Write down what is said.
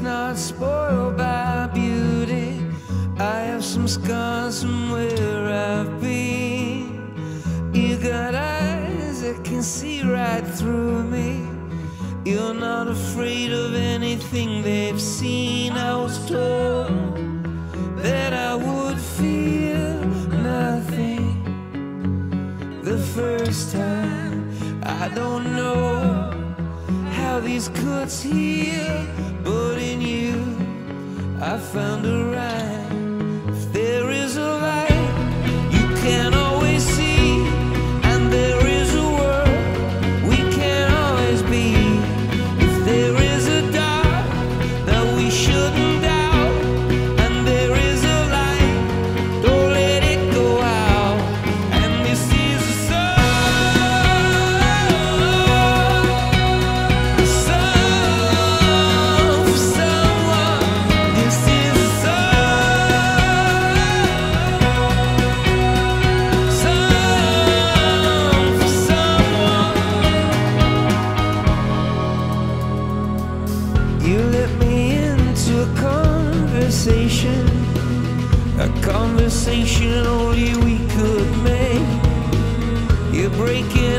not spoiled by beauty. I have some scars from where I've been. You got eyes that can see right through me. You're not afraid of anything they've seen. I was told that I would feel nothing the first time. I don't know these cuts heal, but in you I found a You let me into a conversation, a conversation only we could make. You're breaking